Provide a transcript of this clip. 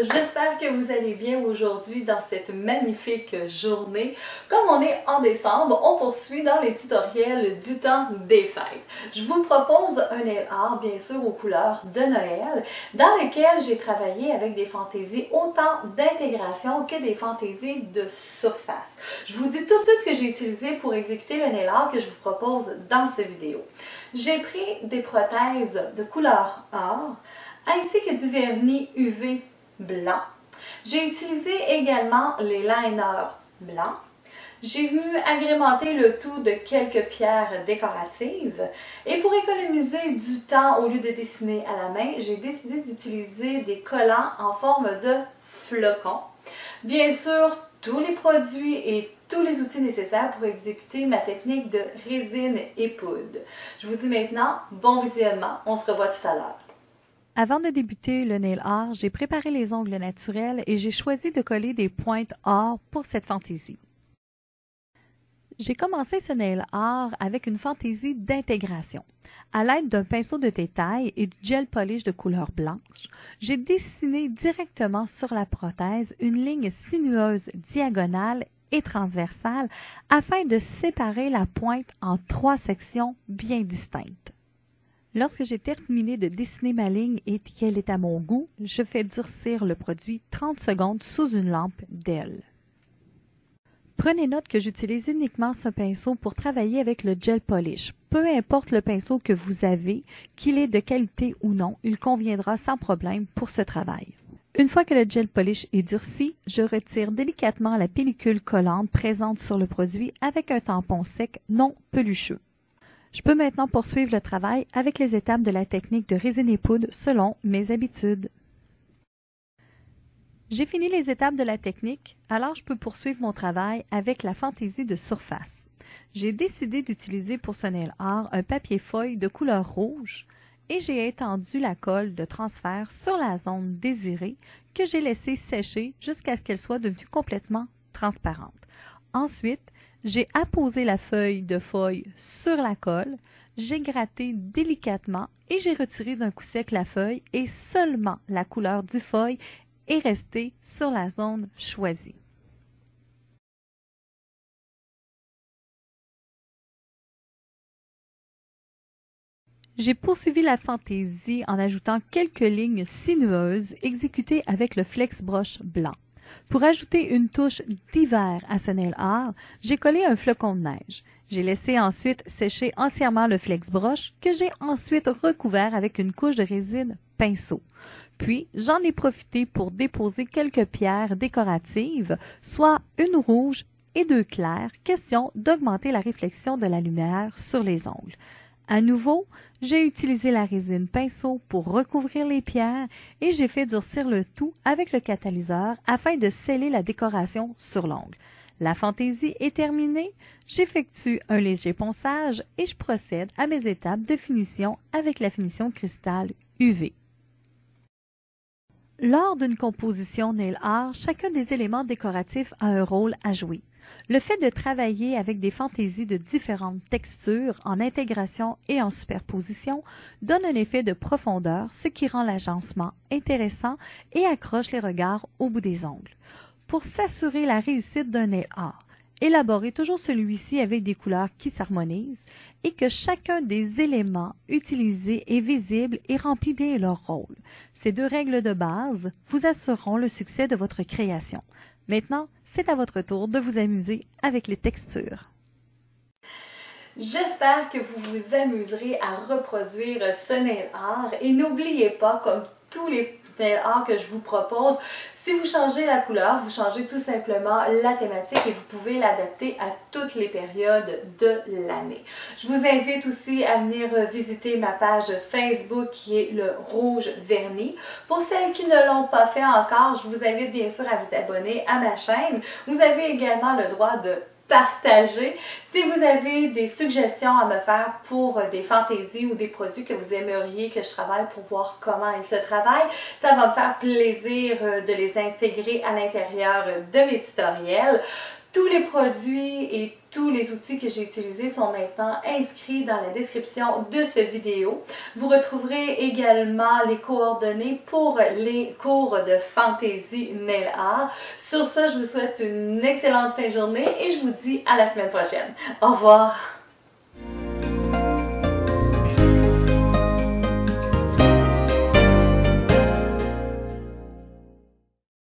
j'espère que vous allez bien aujourd'hui dans cette magnifique journée. Comme on est en décembre, on poursuit dans les tutoriels du temps des fêtes. Je vous propose un nail art bien sûr aux couleurs de Noël dans lequel j'ai travaillé avec des fantaisies autant d'intégration que des fantaisies de surface. Je vous dis tout de suite ce que j'ai utilisé pour exécuter le nail art que je vous propose dans cette vidéo. J'ai pris des prothèses de couleur or ainsi que du vernis UV blanc. J'ai utilisé également les liners blancs. J'ai venu agrémenter le tout de quelques pierres décoratives et pour économiser du temps au lieu de dessiner à la main, j'ai décidé d'utiliser des collants en forme de flocons. Bien sûr, tous les produits et tous les outils nécessaires pour exécuter ma technique de résine et poudre. Je vous dis maintenant, bon visionnement, on se revoit tout à l'heure. Avant de débuter le nail art, j'ai préparé les ongles naturels et j'ai choisi de coller des pointes or pour cette fantaisie. J'ai commencé ce nail art avec une fantaisie d'intégration. À l'aide d'un pinceau de détail et du gel polish de couleur blanche, j'ai dessiné directement sur la prothèse une ligne sinueuse diagonale et transversale afin de séparer la pointe en trois sections bien distinctes. Lorsque j'ai terminé de dessiner ma ligne et qu'elle est à mon goût, je fais durcir le produit 30 secondes sous une lampe d'aile. Prenez note que j'utilise uniquement ce pinceau pour travailler avec le gel polish. Peu importe le pinceau que vous avez, qu'il est de qualité ou non, il conviendra sans problème pour ce travail. Une fois que le gel polish est durci, je retire délicatement la pellicule collante présente sur le produit avec un tampon sec non pelucheux. Je peux maintenant poursuivre le travail avec les étapes de la technique de résine et poudre selon mes habitudes. J'ai fini les étapes de la technique, alors je peux poursuivre mon travail avec la fantaisie de surface. J'ai décidé d'utiliser pour ce nail art un papier feuille de couleur rouge et j'ai étendu la colle de transfert sur la zone désirée que j'ai laissée sécher jusqu'à ce qu'elle soit devenue complètement transparente. Ensuite, j'ai apposé la feuille de feuille sur la colle, j'ai gratté délicatement et j'ai retiré d'un coup sec la feuille et seulement la couleur du feuille est restée sur la zone choisie. J'ai poursuivi la fantaisie en ajoutant quelques lignes sinueuses exécutées avec le flex broche blanc. Pour ajouter une touche d'hiver à ce nail art, j'ai collé un flocon de neige. J'ai laissé ensuite sécher entièrement le flex broche que j'ai ensuite recouvert avec une couche de résine pinceau. Puis, j'en ai profité pour déposer quelques pierres décoratives, soit une rouge et deux claires, question d'augmenter la réflexion de la lumière sur les ongles. À nouveau, j'ai utilisé la résine pinceau pour recouvrir les pierres et j'ai fait durcir le tout avec le catalyseur afin de sceller la décoration sur l'ongle. La fantaisie est terminée, j'effectue un léger ponçage et je procède à mes étapes de finition avec la finition cristal UV. Lors d'une composition nail art, chacun des éléments décoratifs a un rôle à jouer. Le fait de travailler avec des fantaisies de différentes textures en intégration et en superposition donne un effet de profondeur, ce qui rend l'agencement intéressant et accroche les regards au bout des ongles. Pour s'assurer la réussite d'un nail art, élaborez toujours celui-ci avec des couleurs qui s'harmonisent et que chacun des éléments utilisés est visible et remplit bien leur rôle. Ces deux règles de base vous assureront le succès de votre création. Maintenant, c'est à votre tour de vous amuser avec les textures. J'espère que vous vous amuserez à reproduire ce art et n'oubliez pas, comme tous les que je vous propose, si vous changez la couleur, vous changez tout simplement la thématique et vous pouvez l'adapter à toutes les périodes de l'année. Je vous invite aussi à venir visiter ma page Facebook qui est le Rouge Vernis. Pour celles qui ne l'ont pas fait encore, je vous invite bien sûr à vous abonner à ma chaîne. Vous avez également le droit de partager. Si vous avez des suggestions à me faire pour des fantaisies ou des produits que vous aimeriez que je travaille pour voir comment ils se travaillent, ça va me faire plaisir euh, de les intégrer à l'intérieur de mes tutoriels tous les produits et tous les outils que j'ai utilisés sont maintenant inscrits dans la description de cette vidéo. Vous retrouverez également les coordonnées pour les cours de Fantasy Nail Art. Sur ce, je vous souhaite une excellente fin de journée et je vous dis à la semaine prochaine. Au revoir!